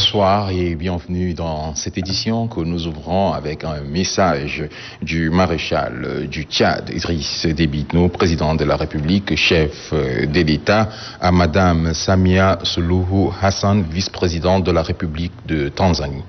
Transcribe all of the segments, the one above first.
Bonsoir et bienvenue dans cette édition que nous ouvrons avec un message du maréchal du Tchad, Idriss Debitno, président de la République, chef de l'État, à Madame Samia Suluhu Hassan, vice-présidente de la République de Tanzanie.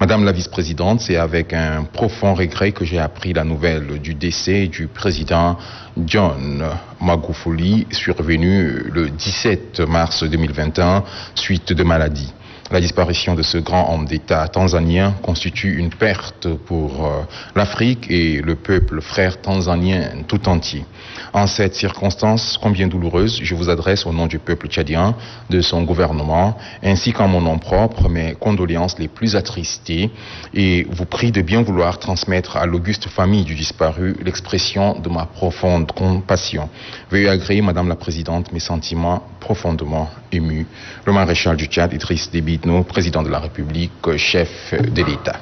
Madame la vice-présidente, c'est avec un profond regret que j'ai appris la nouvelle du décès du président John Magufuli, survenu le 17 mars 2021 suite de maladie. La disparition de ce grand homme d'État tanzanien constitue une perte pour euh, l'Afrique et le peuple frère tanzanien tout entier. En cette circonstance combien douloureuse, je vous adresse au nom du peuple tchadien, de son gouvernement, ainsi qu'en mon nom propre, mes condoléances les plus attristées et vous prie de bien vouloir transmettre à l'auguste famille du disparu l'expression de ma profonde compassion. Veuillez agréer, Madame la Présidente, mes sentiments profondément émus. Le maréchal du Tchad, Idriss Debitno, président de la République, chef de l'État.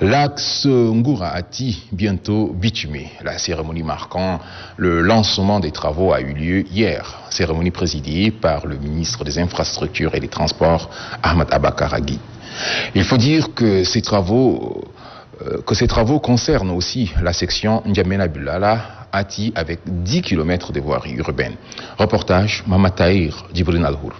L'axe Ngoura-Ati, bientôt bitumé. La cérémonie marquant le lancement des travaux a eu lieu hier. Cérémonie présidée par le ministre des Infrastructures et des Transports, Ahmad Abakaragui. Il faut dire que ces travaux, que ces travaux concernent aussi la section N'Djamena Bulala, Ati, avec 10 km de voirie urbaine. Reportage Mamataïr Djibril Alhour.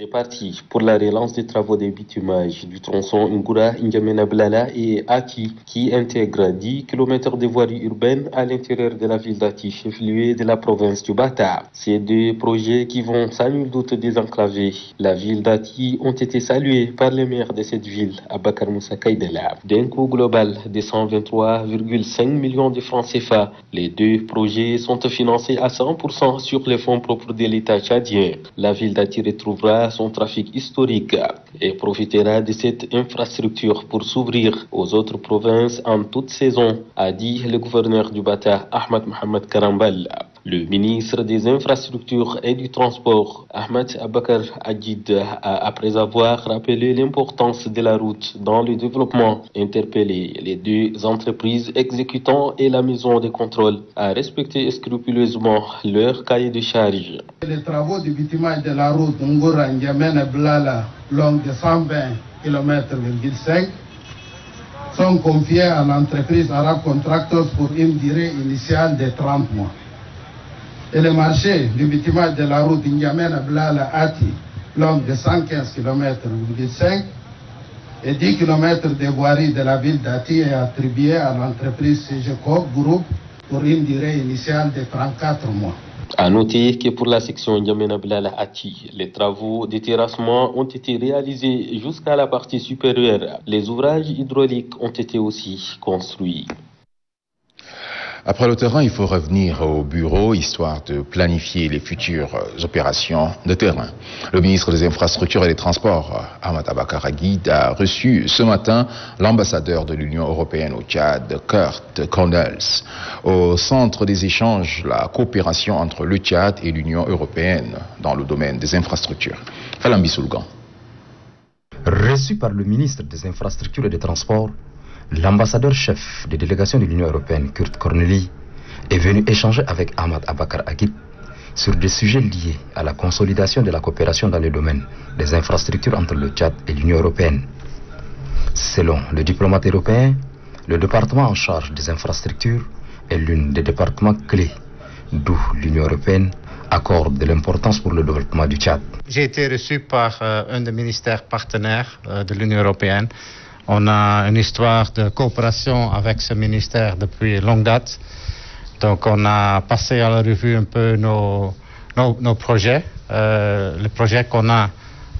C'est parti pour la relance des travaux de bitumage du tronçon Ngura, N'Djamena Blala et Ati qui intègre 10 km de voirie urbaine à l'intérieur de la ville d'Ati, chef-lieu de la province du Bata. Ces deux projets qui vont sans nul doute désenclaver la ville d'Ati ont été salués par le maire de cette ville, Abakar Moussa Kaidela. D'un coût global de 123,5 millions de francs CFA, les deux projets sont financés à 100% sur les fonds propres de l'État tchadien. La ville d'Ati retrouvera son trafic historique et profitera de cette infrastructure pour s'ouvrir aux autres provinces en toute saison, a dit le gouverneur du Bata, Ahmad Mohamed Karambal. Le ministre des Infrastructures et du Transport, Ahmed Abakar Adjid, a, après avoir rappelé l'importance de la route dans le développement, interpellé les deux entreprises exécutant et la maison de contrôle à respecter scrupuleusement leur cahier de charge. Les travaux du bitumage de la route N'Djamena Blala, longue de 120 km sont confiés à l'entreprise Arab Contractors pour une durée initiale de 30 mois et le marché du bitumage de la route N'Djamena Blala Ati, longue de 115 km et 10 km de voirie de la ville d'Ati est attribué à l'entreprise CGCO Group pour une durée initiale de 34 mois. À noter que pour la section N'Djamena Blala Ati, les travaux de terrassement ont été réalisés jusqu'à la partie supérieure. Les ouvrages hydrauliques ont été aussi construits. Après le terrain, il faut revenir au bureau histoire de planifier les futures opérations de terrain. Le ministre des Infrastructures et des Transports, Ahmad Abakaragid, a reçu ce matin l'ambassadeur de l'Union européenne au Tchad, Kurt Cornels. Au centre des échanges, la coopération entre le Tchad et l'Union européenne dans le domaine des infrastructures. Falambi Soulgan. Reçu par le ministre des Infrastructures et des Transports, L'ambassadeur chef des délégations de l'Union européenne, Kurt Corneli, est venu échanger avec Ahmad Abakar Akit sur des sujets liés à la consolidation de la coopération dans le domaine des infrastructures entre le Tchad et l'Union européenne. Selon le diplomate européen, le département en charge des infrastructures est l'une des départements clés, d'où l'Union européenne accorde de l'importance pour le développement du Tchad. J'ai été reçu par euh, un des ministères partenaires euh, de l'Union européenne on a une histoire de coopération avec ce ministère depuis longue date. Donc on a passé à la revue un peu nos, nos, projets, euh, les projets qu'on a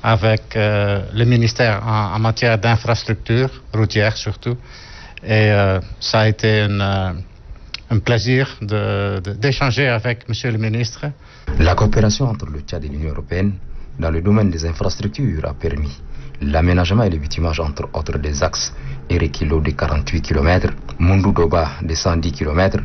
avec euh, le ministère en, matière d'infrastructure routière surtout. Et euh, ça a été un plaisir d'échanger avec Monsieur le ministre. La coopération entre le Tchad et l'Union européenne dans le domaine des infrastructures a permis l'aménagement et le bitumage entre autres des axes Erekilo de 48 km, Mundu Doba de 110 km,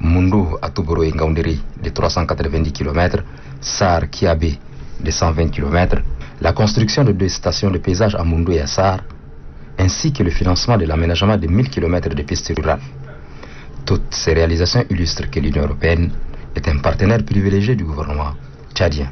Mundu Atuboro et de 390 km, Sar Kiabe de 120 km, la construction de deux stations de paysage à Mundu et à Sar, ainsi que le financement de l'aménagement de 1000 km de pistes rurales. Toutes ces réalisations illustrent que l'Union européenne est un partenaire privilégié du gouvernement tchadien.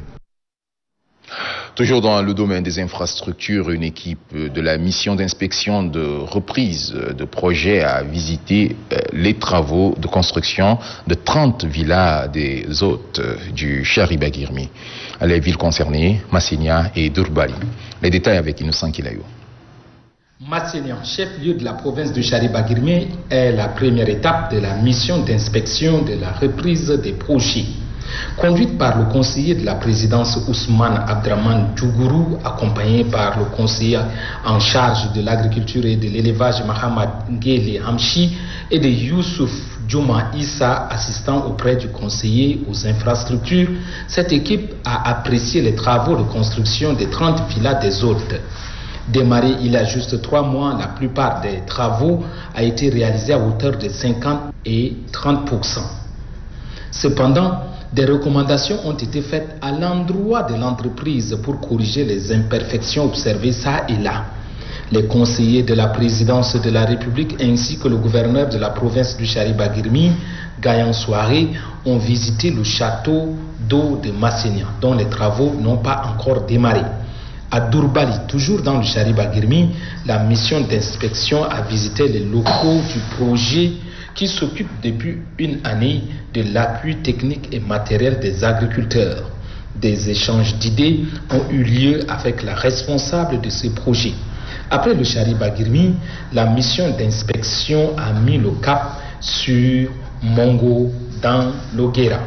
Toujours dans le domaine des infrastructures, une équipe de la mission d'inspection de reprise de projets a visité euh, les travaux de construction de 30 villas des hôtes du Charibagirmi. Les villes concernées, Massinia et Durbali. Les détails avec Innocent Kilayo. Massenian, chef-lieu de la province de Charibagirmi, est la première étape de la mission d'inspection de la reprise des projets. Conduite par le conseiller de la présidence Ousmane Abdraman Djougourou, accompagné par le conseiller en charge de l'agriculture et de l'élevage Mohamed Ngele Hamchi et de Youssouf Djouma Issa, assistant auprès du conseiller aux infrastructures, cette équipe a apprécié les travaux de construction des 30 villas des hôtes. Démarré il y a juste trois mois, la plupart des travaux a été réalisés à hauteur de 50 et 30% Cependant, des recommandations ont été faites à l'endroit de l'entreprise pour corriger les imperfections observées ça et là. Les conseillers de la présidence de la République ainsi que le gouverneur de la province du Charibagirmi, Gayan Soirée, ont visité le château d'eau de Massenia, dont les travaux n'ont pas encore démarré. À Durbali, toujours dans le Charibagirmi, la mission d'inspection a visité les locaux du projet qui s'occupe depuis une année de l'appui technique et matériel des agriculteurs. Des échanges d'idées ont eu lieu avec la responsable de ce projet. Après le Charibagirmi, la mission d'inspection a mis le cap sur Mongo dans l'Oguera.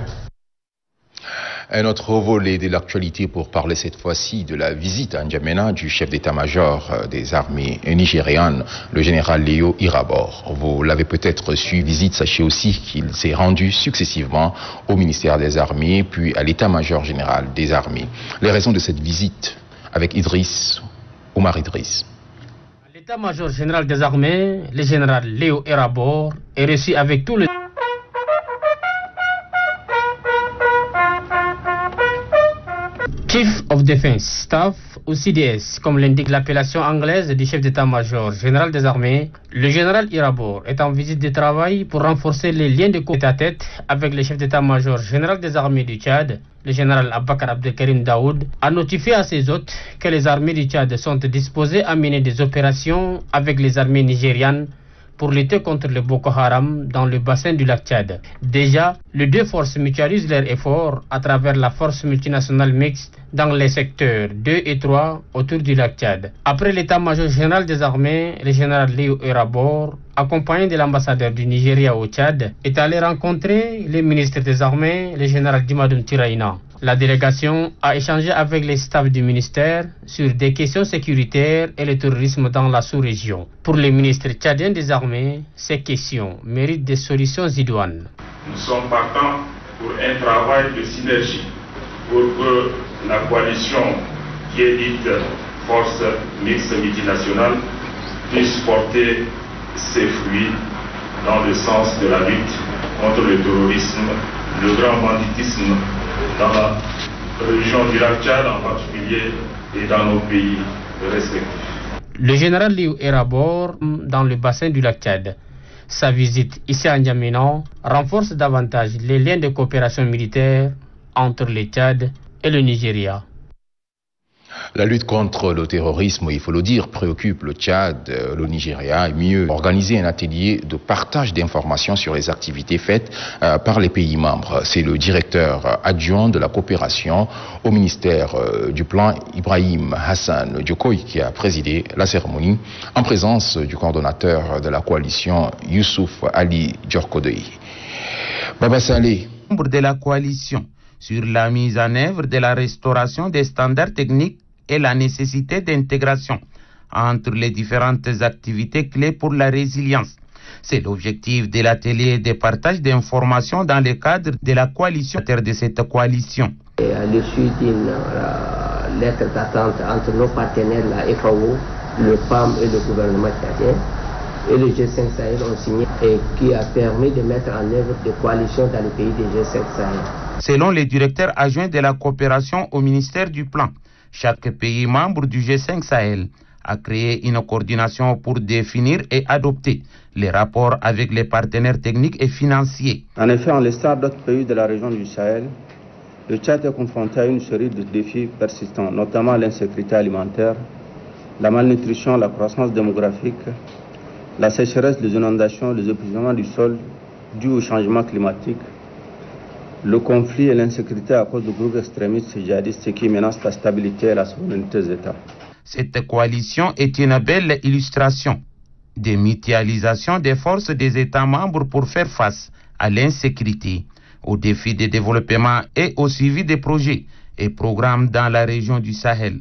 Un autre volet de l'actualité pour parler cette fois-ci de la visite à N'Djamena du chef d'état-major des armées nigérianes, le général Léo Irabor. Vous l'avez peut-être su, visite, sachez aussi qu'il s'est rendu successivement au ministère des armées, puis à l'état-major général des armées. Les raisons de cette visite avec Idriss, Omar Idriss. L'état-major général des armées, le général Léo Irabor, est reçu avec tout le Chief of Defense Staff ou CDS, comme l'indique l'appellation anglaise du chef d'état-major général des armées, le général Irabor est en visite de travail pour renforcer les liens de côté à tête avec le chef d'état-major général des armées du Tchad, le général Abakar Abdelkarim Daoud, a notifié à ses hôtes que les armées du Tchad sont disposées à mener des opérations avec les armées nigérianes pour lutter contre le Boko Haram dans le bassin du lac Tchad. Déjà, les deux forces mutualisent leurs efforts à travers la force multinationale mixte dans les secteurs 2 et 3 autour du lac Tchad. Après l'état-major général des armées, le général Léo Erabor, accompagné de l'ambassadeur du Nigeria au Tchad, est allé rencontrer le ministre des armées, le général Dimadoum Tiraina. La délégation a échangé avec les staffs du ministère sur des questions sécuritaires et le terrorisme dans la sous-région. Pour le ministre tchadien des armées, ces questions méritent des solutions idoines. Nous sommes partants pour un travail de synergie pour que la coalition qui est dite force mixte multinationale puisse porter ses fruits dans le sens de la lutte contre le terrorisme, le grand banditisme dans la région du lac Tchad en particulier et dans nos pays respectifs. Le général Liu Erabor dans le bassin du lac Tchad. Sa visite ici à N'Djamena renforce davantage les liens de coopération militaire entre le Tchad et le Nigeria. La lutte contre le terrorisme, il faut le dire, préoccupe le Tchad, le Nigeria et mieux organiser un atelier de partage d'informations sur les activités faites euh, par les pays membres. C'est le directeur adjoint de la coopération au ministère euh, du plan, Ibrahim Hassan Djokoy, qui a présidé la cérémonie en présence du coordonnateur de la coalition, Youssouf Ali Djorkodei. Baba Saleh. Sur la mise en œuvre de la restauration des standards techniques et la nécessité d'intégration entre les différentes activités clés pour la résilience. C'est l'objectif de l'atelier de partage d'informations dans le cadre de la coalition de cette coalition. À l'issue d'une lettre d'attente entre nos partenaires, la FAO, le PAM et le gouvernement tchadien, et le G5 Sahel ont signé et qui a permis de mettre en œuvre des coalitions dans les pays du G5 Sahel. Selon le directeur adjoint de la coopération au ministère du Plan, chaque pays membre du G5 Sahel a créé une coordination pour définir et adopter les rapports avec les partenaires techniques et financiers. En effet, en l'instar d'autres pays de la région du Sahel, Le Tchad est confronté à une série de défis persistants, notamment l'insécurité alimentaire, la malnutrition, la croissance démographique, la sécheresse, les inondations, les épuisements du sol dus au changement climatique, le conflit et l'insécurité à cause de groupes extrémistes djihadistes qui menacent la stabilité et la souveraineté des États. Cette coalition est une belle illustration des mutualisations des forces des États membres pour faire face à l'insécurité, aux défis de développement et au suivi des projets et programmes dans la région du Sahel.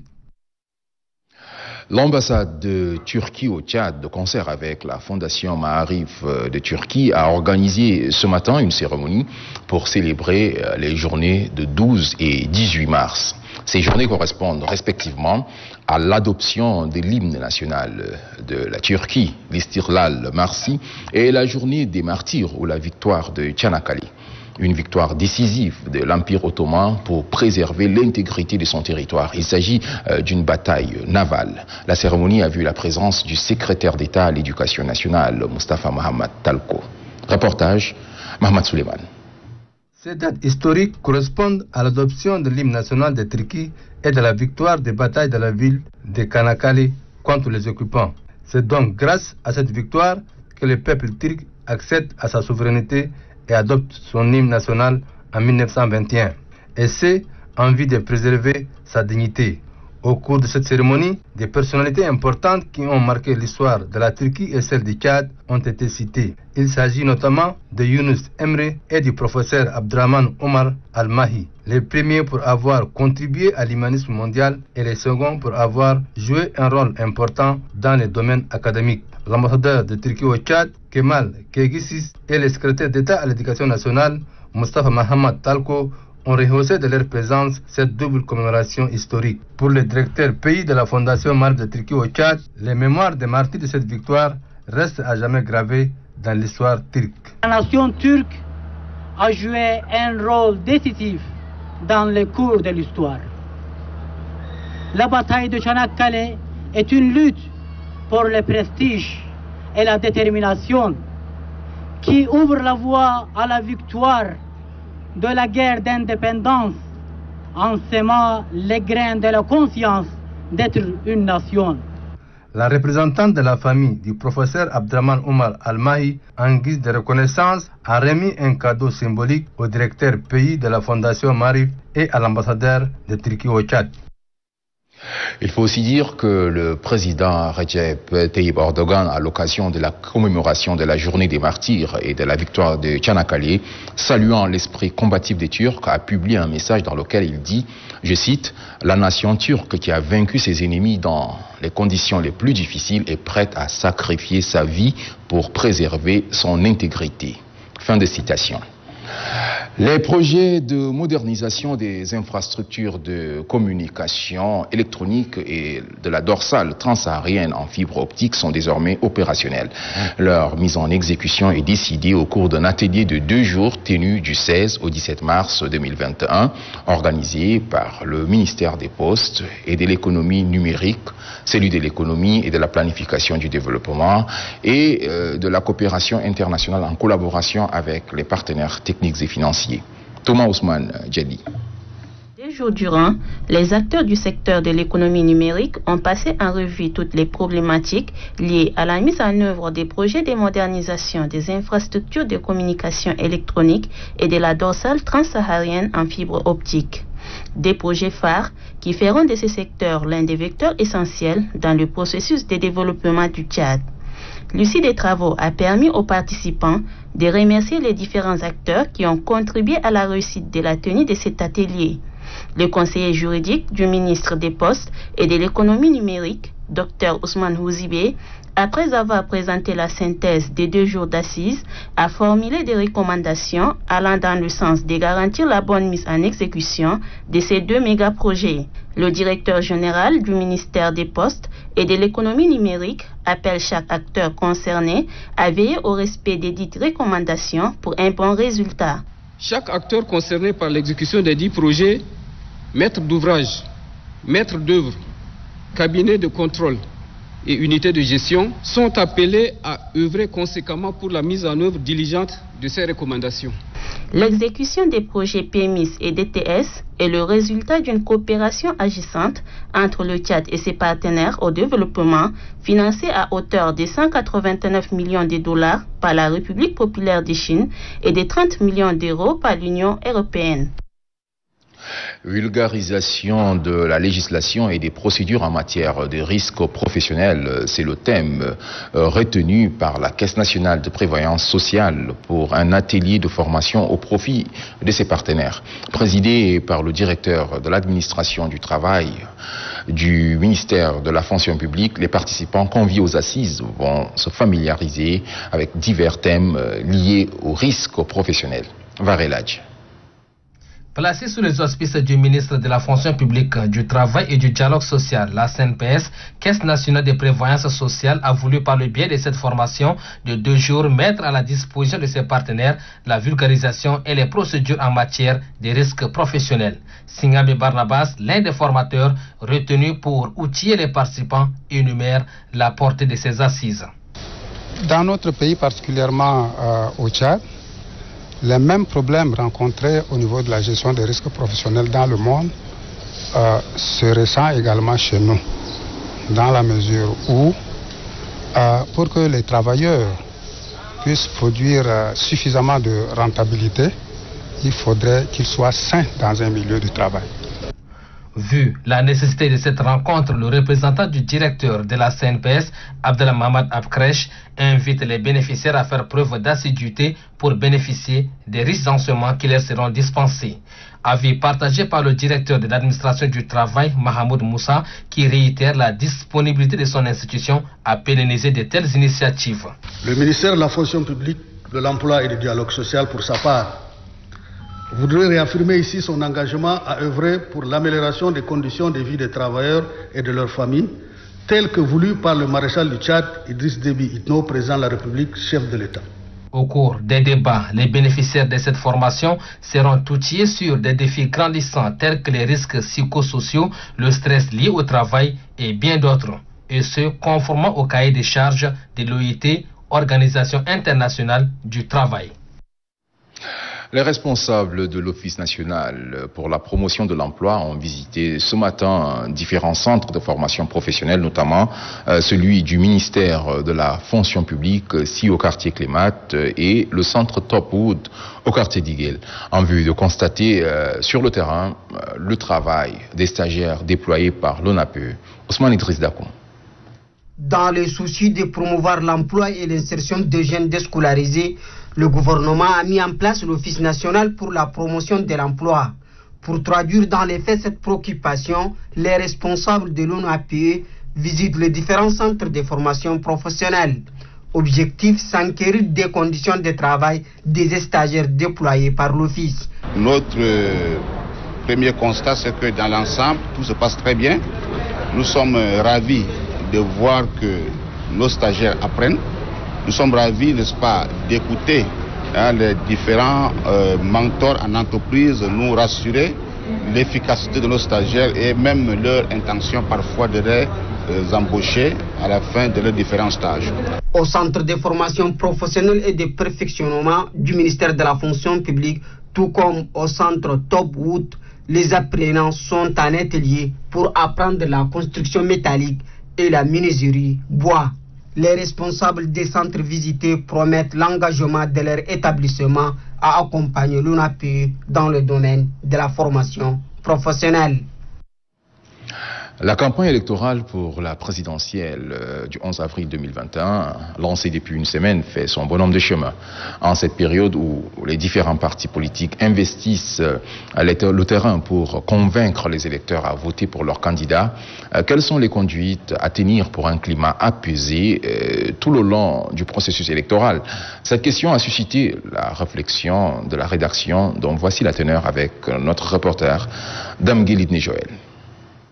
L'ambassade de Turquie au Tchad, de concert avec la Fondation Maarif de Turquie, a organisé ce matin une cérémonie pour célébrer les journées de 12 et 18 mars. Ces journées correspondent respectivement à l'adoption de l'hymne national de la Turquie, l'Istirlal Marsi, et la journée des martyrs ou la victoire de Tchanakali une victoire décisive de l'Empire ottoman pour préserver l'intégrité de son territoire. Il s'agit euh, d'une bataille navale. La cérémonie a vu la présence du secrétaire d'État à l'éducation nationale, Mustafa Mohamed Talko. Reportage, Mohamed Suleiman. Ces dates historiques correspondent à l'adoption de l'hymne national de Turquie et de la victoire des batailles de la ville de Kanakali contre les occupants. C'est donc grâce à cette victoire que le peuple turc accède à sa souveraineté et adopte son hymne national en 1921. Et c'est en vue de préserver sa dignité. Au cours de cette cérémonie, des personnalités importantes qui ont marqué l'histoire de la Turquie et celle du Tchad ont été citées. Il s'agit notamment de Yunus Emre et du professeur Abdraman Omar Al-Mahi, les premiers pour avoir contribué à l'humanisme mondial et les seconds pour avoir joué un rôle important dans les domaines académiques. L'ambassadeur de Turquie au Tchad, Kemal Kegisis, et le secrétaire d'État à l'éducation nationale, Mustafa Mohamed Talko, ont rehaussé de leur présence cette double commémoration historique. Pour le directeur pays de la Fondation Marc de Turquie au Tchad, les mémoires des martyrs de cette victoire restent à jamais gravées dans l'histoire turque. La nation turque a joué un rôle décisif dans le cours de l'histoire. La bataille de Çanakkale est une lutte pour le prestige et la détermination qui ouvre la voie à la victoire de la guerre d'indépendance en semant les grains de la conscience d'être une nation. La représentante de la famille du professeur Abdraman Omar Al-Mahi, en guise de reconnaissance, a remis un cadeau symbolique au directeur pays de la Fondation Marif et à l'ambassadeur de Turquie au Tchad. Il faut aussi dire que le président Recep Tayyip Erdogan, à l'occasion de la commémoration de la journée des martyrs et de la victoire de Tchanakale, saluant l'esprit combatif des Turcs, a publié un message dans lequel il dit, je cite, La nation turque qui a vaincu ses ennemis dans les conditions les plus difficiles est prête à sacrifier sa vie pour préserver son intégrité. Fin de citation. Les projets de modernisation des infrastructures de communication électronique et de la dorsale transsaharienne en fibre optique sont désormais opérationnels. Leur mise en exécution est décidée au cours d'un atelier de deux jours tenu du 16 au 17 mars 2021, organisé par le ministère des Postes et de l'économie numérique, celui de l'économie et de la planification du développement et euh, de la coopération internationale en collaboration avec les partenaires techniques et financiers. Thomas Ousmane Djali. Deux jours durant, les acteurs du secteur de l'économie numérique ont passé en revue toutes les problématiques liées à la mise en œuvre des projets de modernisation des infrastructures de communication électronique et de la dorsale transsaharienne en fibre optique. Des projets phares qui feront de ce secteur l'un des vecteurs essentiels dans le processus de développement du Tchad. Lucie des travaux a permis aux participants de remercier les différents acteurs qui ont contribué à la réussite de la tenue de cet atelier. Le conseiller juridique du ministre des Postes et de l'économie numérique, Dr Ousmane Houzibé, après avoir présenté la synthèse des deux jours d'assises, a formulé des recommandations allant dans le sens de garantir la bonne mise en exécution de ces deux méga-projets. Le directeur général du ministère des Postes et de l'économie numérique appelle chaque acteur concerné à veiller au respect des dites recommandations pour un bon résultat. Chaque acteur concerné par l'exécution des dix projets, maître d'ouvrage, maître d'œuvre, cabinet de contrôle et unités de gestion sont appelés à œuvrer conséquemment pour la mise en œuvre diligente de ces recommandations. L'exécution des projets PMIS et DTS est le résultat d'une coopération agissante entre le Tchad et ses partenaires au développement, financée à hauteur de 189 millions de dollars par la République populaire de Chine et de 30 millions d'euros par l'Union européenne. Vulgarisation de la législation et des procédures en matière de risques professionnels, c'est le thème euh, retenu par la Caisse nationale de prévoyance sociale pour un atelier de formation au profit de ses partenaires. Présidé par le directeur de l'administration du travail du ministère de la fonction publique, les participants conviés aux assises vont se familiariser avec divers thèmes euh, liés aux risques professionnels. Vareladj. Placé sous les auspices du ministre de la fonction publique, du travail et du dialogue social, la CNPS, Caisse nationale de prévoyance sociale, a voulu par le biais de cette formation de deux jours mettre à la disposition de ses partenaires la vulgarisation et les procédures en matière de risques professionnels. Singame Barnabas, l'un des formateurs retenu pour outiller les participants, énumère la portée de ces assises. Dans notre pays, particulièrement euh, au Tchad, les mêmes problèmes rencontrés au niveau de la gestion des risques professionnels dans le monde euh, se ressentent également chez nous, dans la mesure où, euh, pour que les travailleurs puissent produire euh, suffisamment de rentabilité, il faudrait qu'ils soient sains dans un milieu de travail. Vu la nécessité de cette rencontre, le représentant du directeur de la CNPS, Abdellah Mahmoud Abkresh, invite les bénéficiaires à faire preuve d'assiduité pour bénéficier des riches enseignements qui leur seront dispensés. Avis partagé par le directeur de l'administration du travail, Mahmoud Moussa, qui réitère la disponibilité de son institution à pérenniser de telles initiatives. Le ministère de la fonction publique, de l'emploi et du dialogue social, pour sa part, voudrais réaffirmer ici son engagement à œuvrer pour l'amélioration des conditions de vie des travailleurs et de leurs familles, telles que voulues par le maréchal du Tchad, Idriss Déby Itno, président de la République, chef de l'État. Au cours des débats, les bénéficiaires de cette formation seront outillés sur des défis grandissants tels que les risques psychosociaux, le stress lié au travail et bien d'autres, et ce, conformément au cahier des charges de l'OIT, Organisation internationale du travail. Les responsables de l'Office national pour la promotion de l'emploi ont visité ce matin différents centres de formation professionnelle, notamment euh, celui du ministère de la fonction publique, si au quartier Clémat, et le centre Topwood au quartier d'Iguel, en vue de constater euh, sur le terrain euh, le travail des stagiaires déployés par l'ONAPE. Ousmane Idriss Dakoum. Dans le souci de promouvoir l'emploi et l'insertion des jeunes déscolarisés, le gouvernement a mis en place l'Office national pour la promotion de l'emploi. Pour traduire dans les faits cette préoccupation, les responsables de l'ONAPE visitent les différents centres de formation professionnelle. Objectif s'enquérir des conditions de travail des stagiaires déployés par l'Office. Notre euh, premier constat, c'est que dans l'ensemble, tout se passe très bien. Nous sommes euh, ravis de voir que nos stagiaires apprennent. Nous sommes ravis, n'est-ce pas, d'écouter hein, les différents euh, mentors en entreprise nous rassurer l'efficacité de nos stagiaires et même leur intention parfois de les euh, embaucher à la fin de leurs différents stages. Au centre de formation professionnelle et de perfectionnement du ministère de la fonction publique, tout comme au centre Topwood, les apprenants sont en atelier pour apprendre la construction métallique et la menuiserie bois. Les responsables des centres visités promettent l'engagement de leur établissement à accompagner l'UNAPE dans le domaine de la formation professionnelle. La campagne électorale pour la présidentielle euh, du 11 avril 2021, lancée depuis une semaine, fait son bonhomme de chemin. En cette période où les différents partis politiques investissent euh, le terrain pour convaincre les électeurs à voter pour leurs candidats, euh, quelles sont les conduites à tenir pour un climat apaisé tout le long du processus électoral? Cette question a suscité la réflexion de la rédaction, dont voici la teneur avec notre reporter, Dame Guélidne Joël.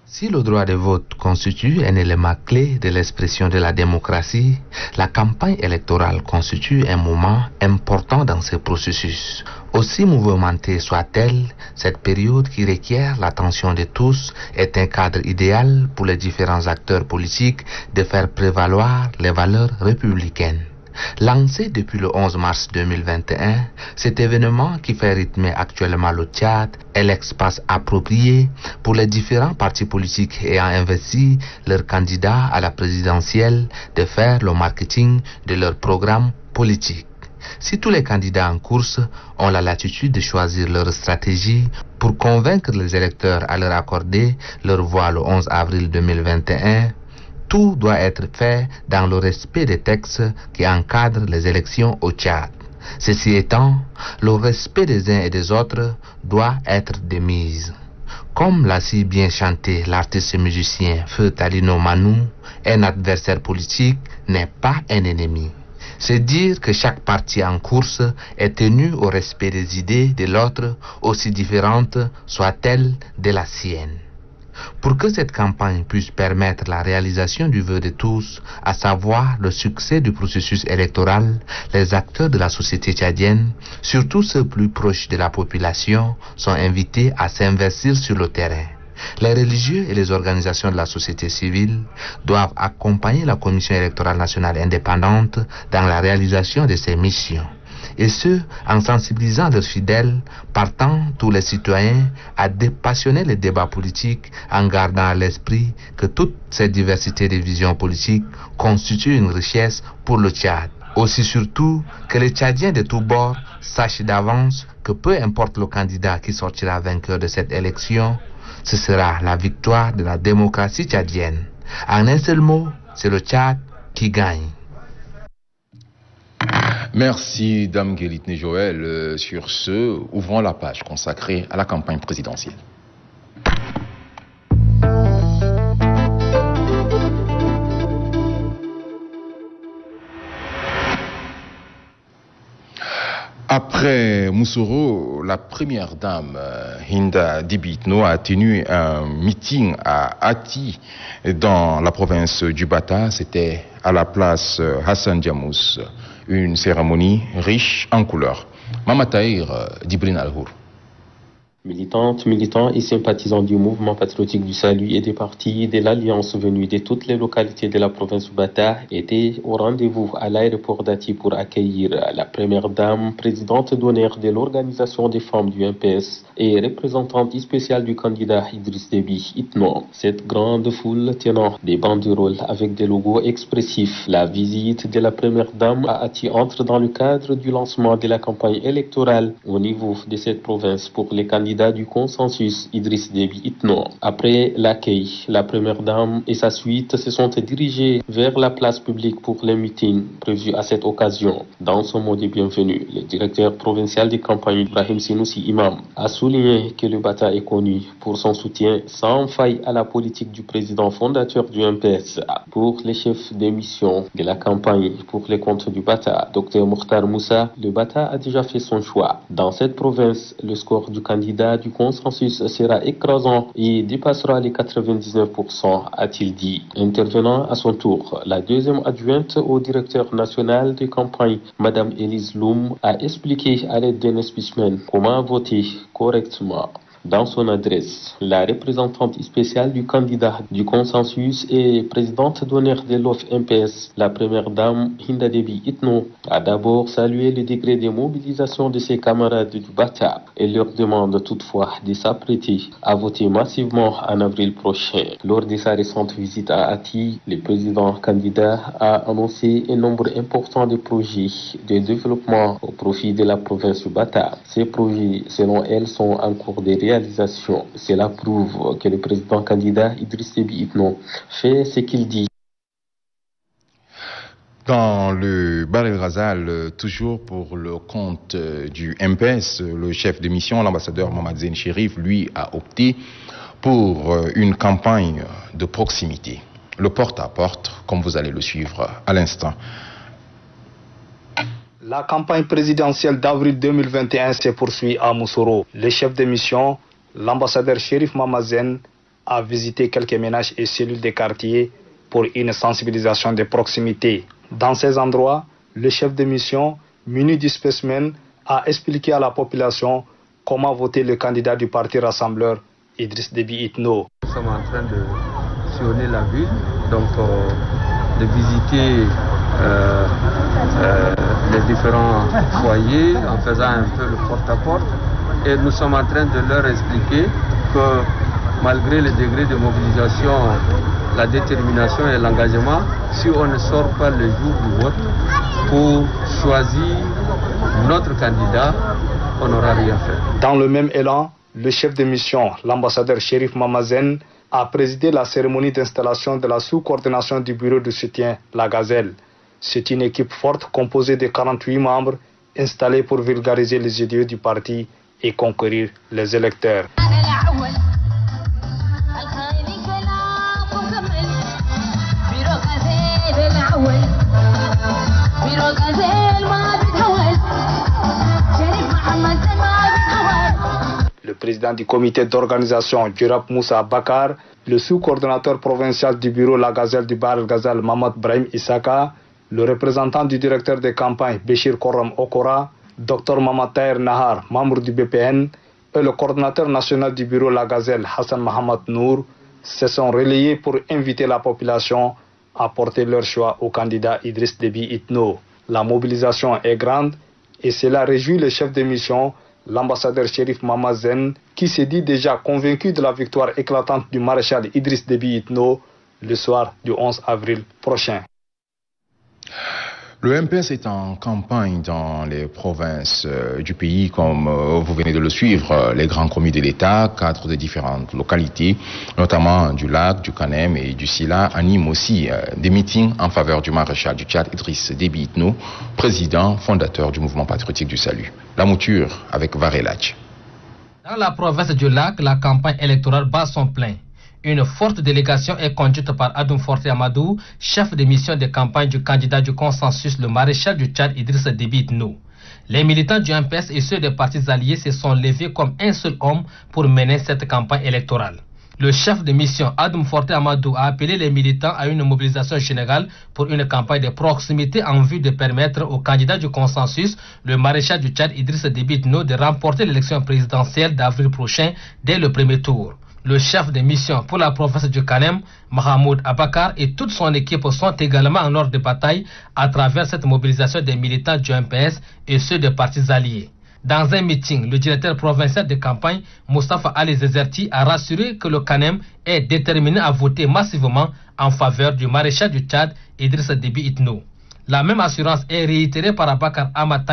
Si le droit de vote constitue un élément clé de l'expression de la démocratie, la campagne électorale constitue un moment important dans ce processus. Aussi mouvementée soit-elle, cette période qui requiert l'attention de tous est un cadre idéal pour les différents acteurs politiques de faire prévaloir les valeurs républicaines. Lancé depuis le 11 mars 2021, cet événement qui fait rythmer actuellement le Tchad est l'espace approprié pour les différents partis politiques ayant investi leurs candidats à la présidentielle de faire le marketing de leur programme politique. Si tous les candidats en course ont la latitude de choisir leur stratégie pour convaincre les électeurs à leur accorder leur voix le 11 avril 2021, tout doit être fait dans le respect des textes qui encadrent les élections au Tchad. Ceci étant, le respect des uns et des autres doit être de mise. Comme l'a si bien chanté l'artiste musicien Feu Talino Manou, un adversaire politique n'est pas un ennemi. C'est dire que chaque parti en course est tenu au respect des idées de l'autre, aussi différentes soient-elles de la sienne. Pour que cette campagne puisse permettre la réalisation du vœu de tous, à savoir le succès du processus électoral, les acteurs de la société tchadienne, surtout ceux plus proches de la population, sont invités à s'investir sur le terrain. Les religieux et les organisations de la société civile doivent accompagner la Commission électorale nationale indépendante dans la réalisation de ses missions et ce, en sensibilisant leurs fidèles, partant tous les citoyens à dépassionner les débats politiques en gardant à l'esprit que toute cette diversité de visions politiques constitue une richesse pour le Tchad. Aussi surtout que les Tchadiens de tous bords sachent d'avance que peu importe le candidat qui sortira vainqueur de cette élection, ce sera la victoire de la démocratie tchadienne. En un seul mot, c'est le Tchad qui gagne. Merci, Dame Guélitne Joël. Euh, sur ce, ouvrons la page consacrée à la campagne présidentielle. Après Moussoro, la première dame, euh, Hinda Dibitno, a tenu un meeting à Ati, dans la province du Bata. C'était à la place euh, Hassan Djamous une cérémonie riche en couleurs. Mama Tahir euh, Dibrin Al-Hour. Militantes, militants et sympathisants du mouvement patriotique du salut et des partis de l'Alliance venus de toutes les localités de la province Bata étaient au rendez-vous à l'aéroport d'Ati pour accueillir la première dame, présidente d'honneur de l'organisation des femmes du MPS et représentante spéciale du candidat Idriss Déby Itno. Cette grande foule tenant des banderoles avec des logos expressifs. La visite de la première dame à Ati entre dans le cadre du lancement de la campagne électorale au niveau de cette province pour les candidats du consensus Idriss Déby Itno. Après l'accueil, la première dame et sa suite se sont dirigées vers la place publique pour les meetings prévus à cette occasion. Dans son mot de bienvenue, le directeur provincial des campagnes Ibrahim Sinoussi Imam a souligné que le Bata est connu pour son soutien sans faille à la politique du président fondateur du MPS. Pour les chefs des missions de la campagne pour les comptes du Bata, Dr Mokhtar Moussa, le Bata a déjà fait son choix. Dans cette province, le score du candidat du consensus sera écrasant et dépassera les 99%, a-t-il dit. Intervenant à son tour, la deuxième adjointe au directeur national de campagne, Madame Elise Loum, a expliqué à l'aide d'un comment voter correctement. Dans son adresse, la représentante spéciale du candidat du consensus et présidente d'honneur de l'OF MPS, la première dame Hinda Debi Itno, a d'abord salué le degré de mobilisation de ses camarades du Bata et leur demande toutefois de s'apprêter à voter massivement en avril prochain. Lors de sa récente visite à Ati, le président candidat a annoncé un nombre important de projets de développement au profit de la province du Bata. Ces projets, selon elle, sont en cours de réalisation cela prouve que le président candidat Idriss Déby Itno fait ce qu'il dit. Dans le Baril Razal, toujours pour le compte du MPS, le chef de mission, l'ambassadeur Mohamed Zen Sherif, lui a opté pour une campagne de proximité, le porte-à-porte, comme vous allez le suivre à l'instant. La campagne présidentielle d'avril 2021 se poursuit à Moussoro. Le chef de mission, l'ambassadeur Sherif Mamazen, a visité quelques ménages et cellules des quartiers pour une sensibilisation de proximité. Dans ces endroits, le chef de mission, muni du a expliqué à la population comment voter le candidat du parti rassembleur Idriss Déby Itno. Nous sommes en train de sillonner la ville, donc euh, de visiter les différents foyers en faisant un peu le porte-à-porte. Et nous sommes en train de leur expliquer que malgré le degré de mobilisation, la détermination et l'engagement, si on ne sort pas le jour du vote pour choisir notre candidat, on n'aura rien fait. Dans le même élan, le chef de mission, l'ambassadeur Sherif Mamazen, a présidé la cérémonie d'installation de la sous-coordination du bureau de soutien, la Gazelle. C'est une équipe forte composée de 48 membres installés pour vulgariser les idées du parti et conquérir les électeurs. Le président du comité d'organisation, Durab Moussa Bakar, le sous-coordonnateur provincial du bureau La Gazelle du Bar Gazelle, Mamad Brahim Isaka, le représentant du directeur des campagnes, Béchir Koram Okora, Dr Mamad Nahar, membre du BPN, et le coordonnateur national du bureau La Gazelle, Hassan Mohamed Nour, se sont relayés pour inviter la population à porter leur choix au candidat Idriss Déby Itno. La mobilisation est grande et cela réjouit le chef de mission, l'ambassadeur Sherif Mamazen, qui s'est dit déjà convaincu de la victoire éclatante du maréchal Idriss Déby Itno le soir du 11 avril prochain. Le MPS est en campagne dans les provinces euh, du pays, comme euh, vous venez de le suivre, euh, les grands communes de l'État, quatre de différentes localités, notamment du Lac, du Canem et du Silla, animent aussi des meetings en faveur du maréchal du Tchad Idriss Déby président fondateur du mouvement patriotique du salut. La mouture avec Varelach. Dans la province du Lac, la campagne électorale bat son plein. Une forte délégation est conduite par Adoum Forte Amadou, chef de mission de campagne du candidat du consensus, le maréchal du Tchad Idriss Déby Itno. Les militants du MPS et ceux des partis alliés se sont levés comme un seul homme pour mener cette campagne électorale. Le chef de mission Adoum Forte Amadou a appelé les militants à une mobilisation générale pour une campagne de proximité en vue de permettre au candidat du consensus, le maréchal du Tchad Idriss Déby de remporter l'élection présidentielle d'avril prochain dès le premier tour le chef de mission pour la province du Kanem, Mahmoud Abakar, et toute son équipe sont également en ordre de bataille à travers cette mobilisation des militants du MPS et ceux des partis alliés. Dans un meeting, le directeur provincial de campagne, Mustafa Ali Zezerti, a rassuré que le Kanem est déterminé à voter massivement en faveur du maréchal du Tchad, Idriss Déby Itno. La même assurance est réitérée par Abakar Ahmad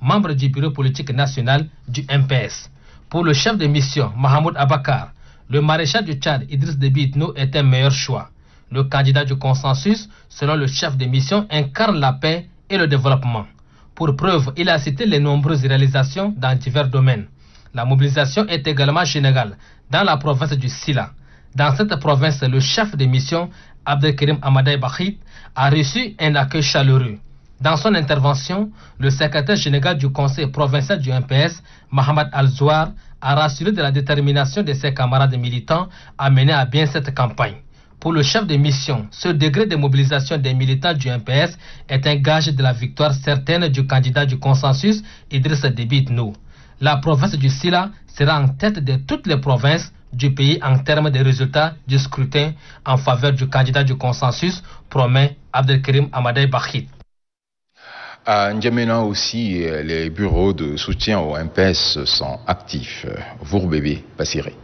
membre du bureau politique national du MPS. Pour le chef de mission, Mahmoud Abakar, le maréchal du Tchad, Idriss Déby Itno, est un meilleur choix. Le candidat du consensus, selon le chef de mission, incarne la paix et le développement. Pour preuve, il a cité les nombreuses réalisations dans divers domaines. La mobilisation est également générale dans la province du Silla. Dans cette province, le chef de mission, Abdelkarim Amadei Bakhit, a reçu un accueil chaleureux. Dans son intervention, le secrétaire général du conseil provincial du MPS, Mohamed Al-Zouar, rassuré de la détermination de ses camarades militants à mener à bien cette campagne. Pour le chef de mission, ce degré de mobilisation des militants du MPS est un gage de la victoire certaine du candidat du consensus, Idriss Déby. La province du Silla sera en tête de toutes les provinces du pays en termes de résultats du scrutin en faveur du candidat du consensus, promet Abdelkrim Amadei Bakhit. À N'Djamena aussi, les bureaux de soutien au MPS sont actifs. bébé Passiré.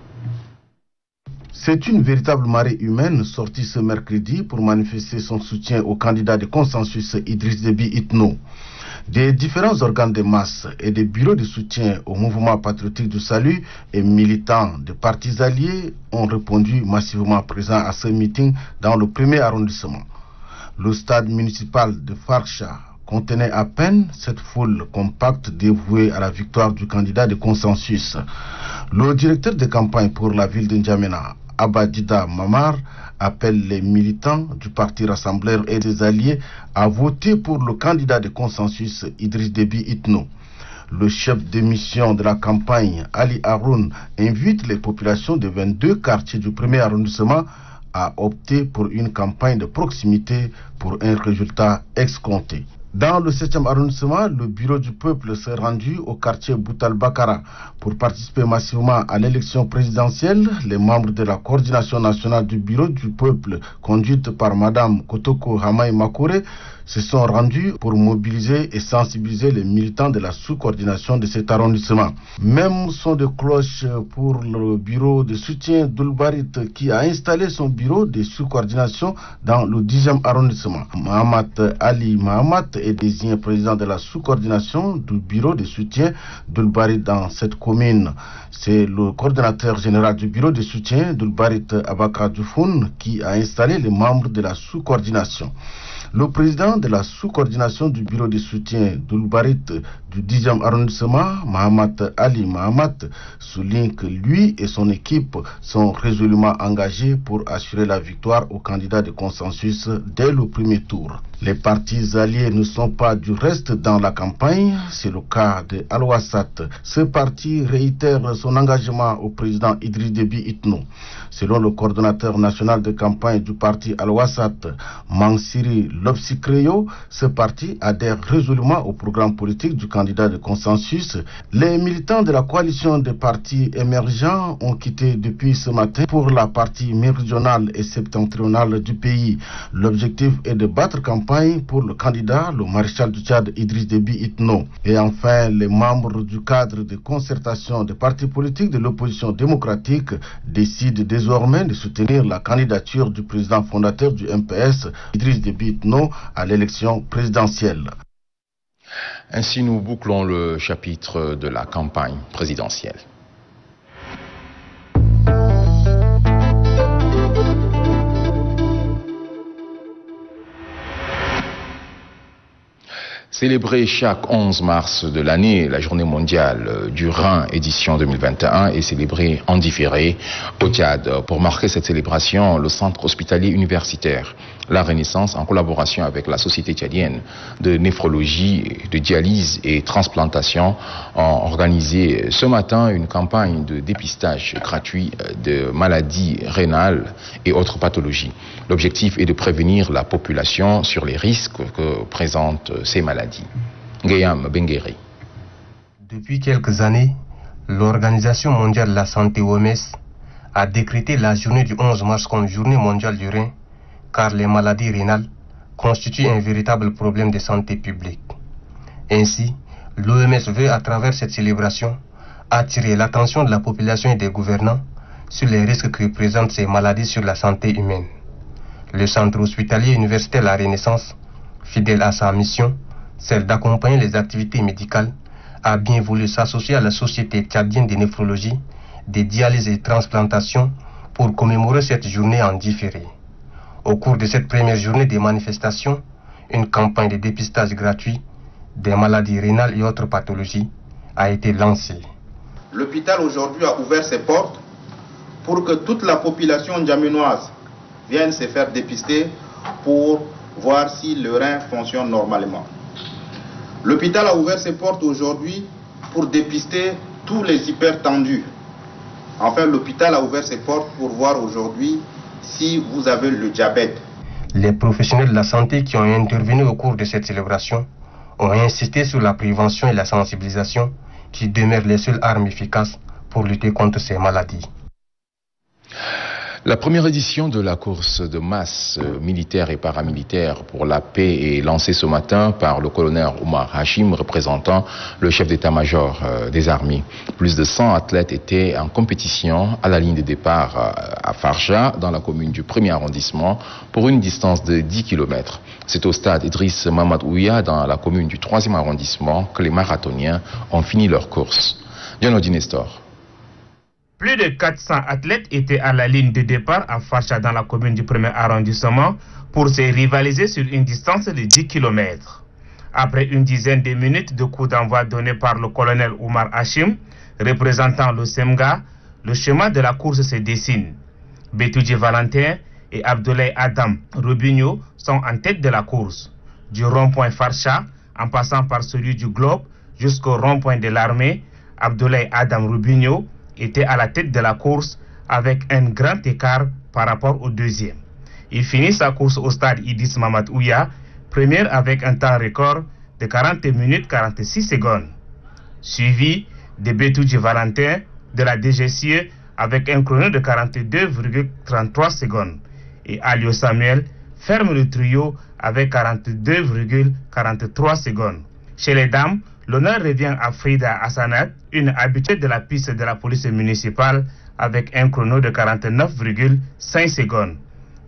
C'est une véritable marée humaine sortie ce mercredi pour manifester son soutien au candidat de consensus Idriss Déby Itno. Des différents organes de masse et des bureaux de soutien au mouvement patriotique du salut et militants de partis alliés ont répondu massivement présents à ce meeting dans le premier arrondissement. Le stade municipal de Farcha contenait à peine cette foule compacte dévouée à la victoire du candidat de consensus. Le directeur de campagne pour la ville de N'Djamena, Abadida Mamar, appelle les militants du parti rassembleur et des alliés à voter pour le candidat de consensus Idriss Déby Itno. Le chef de mission de la campagne, Ali Haroun, invite les populations de 22 quartiers du premier arrondissement à opter pour une campagne de proximité pour un résultat escompté. Dans le 7e arrondissement, le bureau du peuple s'est rendu au quartier Boutal Bakara pour participer massivement à l'élection présidentielle. Les membres de la coordination nationale du bureau du peuple, conduite par Madame Kotoko Hamaï Makore, se sont rendus pour mobiliser et sensibiliser les militants de la sous-coordination de cet arrondissement. Même son de cloche pour le bureau de soutien d'Ulbarit qui a installé son bureau de sous-coordination dans le 10e arrondissement. Mohamed Ali Mohamed est désigné président de la sous-coordination du bureau de soutien d'Ulbarit dans cette commune. C'est le coordinateur général du bureau de soutien d'Ulbarit Abaka Dufun qui a installé les membres de la sous-coordination. Le président de la sous-coordination du bureau de soutien d'Ulbarit du 10e arrondissement, Mohamed Ali Mohamed, souligne que lui et son équipe sont résolument engagés pour assurer la victoire au candidat de consensus dès le premier tour. Les partis alliés ne sont pas du reste dans la campagne, c'est le cas de Al-Wassat. Ce parti réitère son engagement au président Idriss Déby Itno. Selon le coordonnateur national de campagne du parti Al-Wassat, Mansiri Lopsikreyo, ce parti adhère résolument au programme politique du candidat de consensus. Les militants de la coalition des partis émergents ont quitté depuis ce matin pour la partie méridionale et septentrionale du pays. L'objectif est de battre campagne pour le candidat, le maréchal du Tchad Idriss Déby Itno. Et enfin, les membres du cadre de concertation des partis politiques de l'opposition démocratique décident désormais de soutenir la candidature du président fondateur du MPS, Idriss Déby Itno, à l'élection présidentielle. Ainsi, nous bouclons le chapitre de la campagne présidentielle. Célébrer chaque 11 mars de l'année la journée mondiale du Rhin édition 2021 est célébrée en différé au Tchad. Pour marquer cette célébration, le centre hospitalier universitaire La Renaissance, en collaboration avec la Société tchadienne de néphrologie, de dialyse et transplantation, ont organisé ce matin une campagne de dépistage gratuit de maladies rénales et autres pathologies. L'objectif est de prévenir la population sur les risques que présentent ces maladies. Guillaume Bengueri. Depuis quelques années, l'Organisation mondiale de la santé OMS a décrété la journée du 11 mars comme journée mondiale du rein, car les maladies rénales constituent un véritable problème de santé publique. Ainsi, l'OMS veut, à travers cette célébration, attirer l'attention de la population et des gouvernants sur les risques que présentent ces maladies sur la santé humaine. Le centre hospitalier universitaire La Renaissance, fidèle à sa mission, celle d'accompagner les activités médicales, a bien voulu s'associer à la Société tchadienne de néphrologie, de dialyse et transplantation pour commémorer cette journée en différé. Au cours de cette première journée des manifestations, une campagne de dépistage gratuit des maladies rénales et autres pathologies a été lancée. L'hôpital aujourd'hui a ouvert ses portes pour que toute la population djaminoise vienne se faire dépister pour voir si le rein fonctionne normalement. L'hôpital a ouvert ses portes aujourd'hui pour dépister tous les hypertendus. Enfin, l'hôpital a ouvert ses portes pour voir aujourd'hui si vous avez le diabète. Les professionnels de la santé qui ont intervenu au cours de cette célébration ont insisté sur la prévention et la sensibilisation qui demeurent les seules armes efficaces pour lutter contre ces maladies. La première édition de la course de masse militaire et paramilitaire pour la paix est lancée ce matin par le colonel Omar Hashim, représentant le chef d'état-major des armées. Plus de 100 athlètes étaient en compétition à la ligne de départ à Farja, dans la commune du 1er arrondissement, pour une distance de 10 km. C'est au stade Idriss Mamad Ouya, dans la commune du 3e arrondissement, que les marathoniens ont fini leur course. Plus de 400 athlètes étaient à la ligne de départ à Facha dans la commune du 1er arrondissement pour se rivaliser sur une distance de 10 km. Après une dizaine de minutes de coups d'envoi donnés par le colonel Oumar Hachim, représentant le SEMGA, le chemin de la course se dessine. Betouji Valentin et Abdoulaye Adam Rubinho sont en tête de la course. Du rond-point Farsha, en passant par celui du Globe jusqu'au rond-point de l'armée, Abdoulaye Adam Rubinho était à la tête de la course avec un grand écart par rapport au deuxième. Il finit sa course au stade Idis Mamad Ouya, première avec un temps record de 40 minutes 46 secondes. Suivi de Betouji Valentin de la DGCE avec un chrono de 42,33 secondes. Et Alio Samuel ferme le trio avec 42,43 secondes. Chez les dames, l'honneur revient à Frida Assanat, une habituée de la piste de la police municipale, avec un chrono de 49,5 secondes.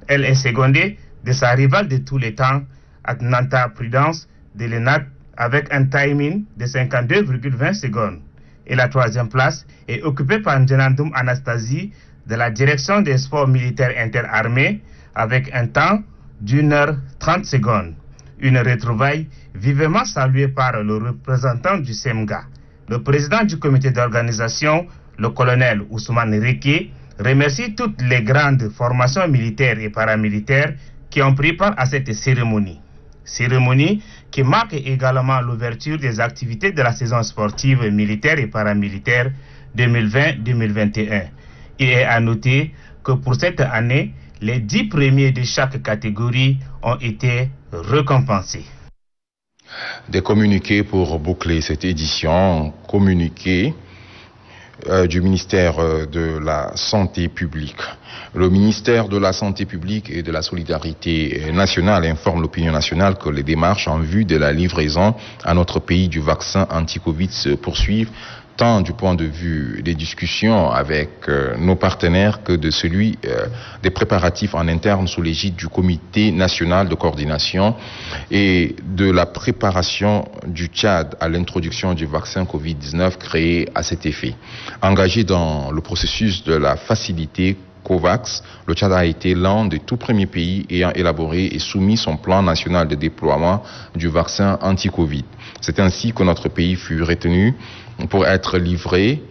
Elle est secondée de sa rivale de tous les temps, Atnanta Prudence de l'ENAT, avec un timing de 52,20 secondes. Et la troisième place est occupée par Njenandoum Anastasie de la direction des sports militaires interarmés avec un temps d'une heure 30 secondes. Une retrouvaille vivement saluée par le représentant du SEMGA. Le président du comité d'organisation, le colonel Ousmane Riki, remercie toutes les grandes formations militaires et paramilitaires qui ont pris part à cette cérémonie. Cérémonie qui marque également l'ouverture des activités de la saison sportive militaire et paramilitaire 2020-2021. Il est à noter que pour cette année, les dix premiers de chaque catégorie ont été récompensés. Des communiqués pour boucler cette édition, communiqués euh, du ministère euh, de la Santé publique. Le ministère de la Santé publique et de la Solidarité nationale informe l'opinion nationale que les démarches en vue de la livraison à notre pays du vaccin anti-Covid se poursuivent tant du point de vue des discussions avec euh, nos partenaires que de celui euh, des préparatifs en interne sous l'égide du Comité national de coordination et de la préparation du Tchad à l'introduction du vaccin Covid-19 créé à cet effet. Engagé dans le processus de la facilité COVAX, le Tchad a été l'un des tout premiers pays ayant élaboré et soumis son plan national de déploiement du vaccin anti-Covid. C'est ainsi que notre pays fut retenu pour être livré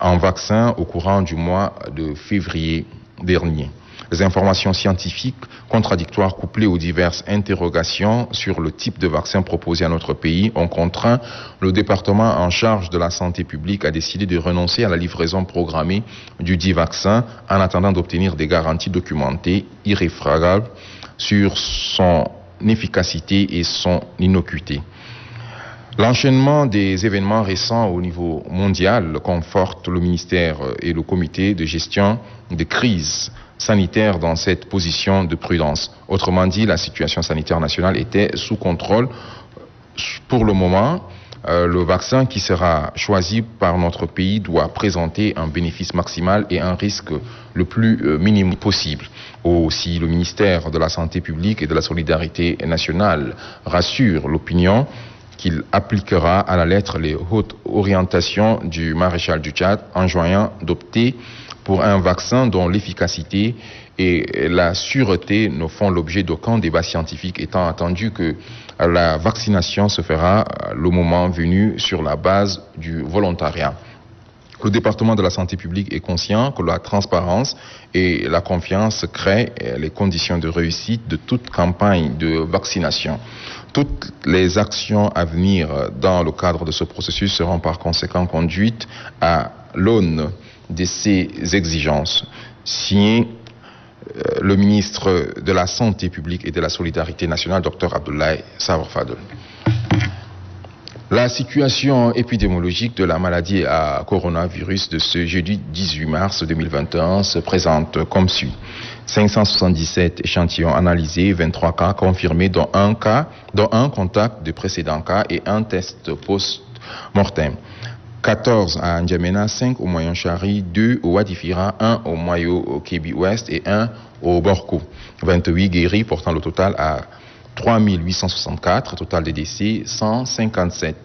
en vaccin au courant du mois de février dernier. Les informations scientifiques contradictoires couplées aux diverses interrogations sur le type de vaccin proposé à notre pays ont contraint le département en charge de la santé publique à décider de renoncer à la livraison programmée du dit vaccin en attendant d'obtenir des garanties documentées irréfragables sur son efficacité et son innocuité. L'enchaînement des événements récents au niveau mondial conforte le ministère et le comité de gestion des crises sanitaires dans cette position de prudence. Autrement dit, la situation sanitaire nationale était sous contrôle pour le moment. Euh, le vaccin qui sera choisi par notre pays doit présenter un bénéfice maximal et un risque le plus euh, minime possible. Aussi, le ministère de la Santé publique et de la Solidarité nationale rassure l'opinion qu'il appliquera à la lettre les hautes orientations du maréchal du Tchad, enjoignant d'opter pour un vaccin dont l'efficacité et la sûreté ne font l'objet d'aucun débat scientifique, étant entendu que la vaccination se fera le moment venu sur la base du volontariat. Le département de la santé publique est conscient que la transparence et la confiance créent les conditions de réussite de toute campagne de vaccination. Toutes les actions à venir dans le cadre de ce processus seront par conséquent conduites à l'aune de ces exigences. Signé euh, le ministre de la Santé publique et de la Solidarité nationale, Dr Abdoulaye Savarfadel. La situation épidémiologique de la maladie à coronavirus de ce jeudi 18 mars 2021 se présente comme suit. 577 échantillons analysés, 23 cas confirmés, dont un cas, un contact de précédent cas et un test post-mortem. 14 à N'Djamena, 5 au Moyen-Chari, 2 au Wadifira, 1 au Moyo au Kébi Ouest et 1 au Borko. 28 guéris portant le total à 3864, total de décès 157.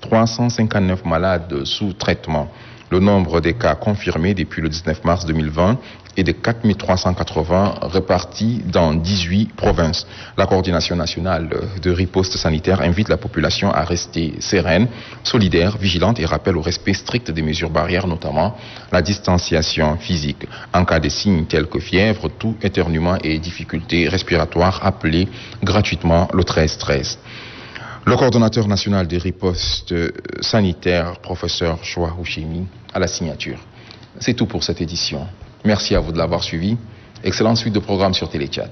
359 malades sous traitement. Le nombre des cas confirmés depuis le 19 mars 2020 est de 4380 répartis dans 18 provinces. La coordination nationale de riposte sanitaire invite la population à rester sereine, solidaire, vigilante et rappelle au respect strict des mesures barrières, notamment la distanciation physique. En cas de signes tels que fièvre, tout éternuement et difficultés respiratoires, appelez gratuitement le 1313. Le coordonnateur national des ripostes sanitaires, professeur Choua Houchemi, à la signature. C'est tout pour cette édition. Merci à vous de l'avoir suivi. Excellente suite de programme sur Téléchat.